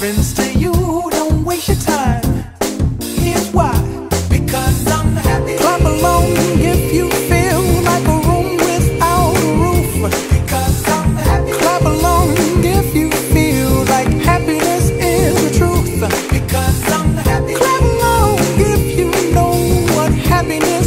difference to you. Don't waste your time. Here's why. Because I'm happy. Clap along if you feel like a room without a roof. Because I'm happy. Clap along if you feel like happiness is the truth. Because I'm happy. Clap along if you know what happiness